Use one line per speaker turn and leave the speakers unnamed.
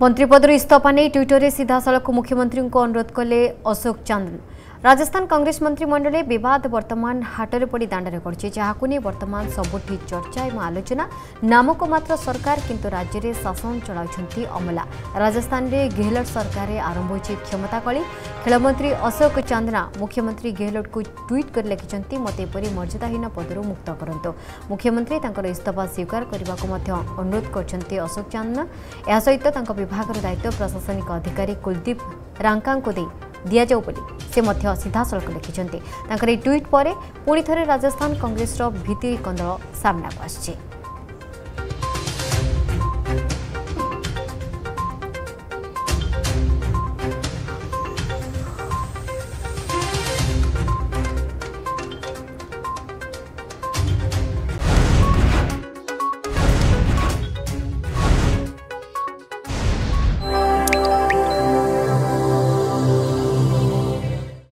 ମନ୍ତ୍ରୀ ପଦରୁ ଇସ୍ତଫା ନେଇ ଟ୍ୱିଟରରେ ସିଧାସଳଖ ମୁଖ୍ୟମନ୍ତ୍ରୀଙ୍କୁ ଅନୁରୋଧ କଲେ ଅଶୋକ ଚାନ୍ଦ राजस्थान कांग्रेस कङ्ग्रेस मन्त्रीमण्डल विवाद वर्तमान हाटर पोडी दाण्डर गर्छ जहाँको नि बर्तमान सबुठी चर्चा एवं आलोचना नामक मात्र सरकार किंतु राज्य शासन चलाउँछ अमला राजस्थान गेहलट सरकार आरंभ क्षमता क्षमताकली खेलामन्त्री अशोक मुख्यमंत्री को ट्वीट चान्दना मुख्यमन्त्री गेहलटको ट्विट गरिर्यादाहन पदर्ुक्त गरमन्त्री तर इस्तफा स्वीकार गर्दा अनुरोध गर्छ अशोक चान्दना विभाग र दायित्व प्रशासनिक अधिकारी कुलदीप राङ्का ଦିଆଯାଉ ବୋଲି ସେ ମଧ୍ୟ ସିଧାସଳଖ ଲେଖିଛନ୍ତି ତାଙ୍କର ଏହି ଟ୍ୱିଟ୍ ପରେ ପୁଣି ଥରେ ରାଜସ୍ଥାନ କଂଗ୍ରେସର ଭିତିରି କନ୍ଦଳ ସାମ୍ନାକୁ ଆସିଛି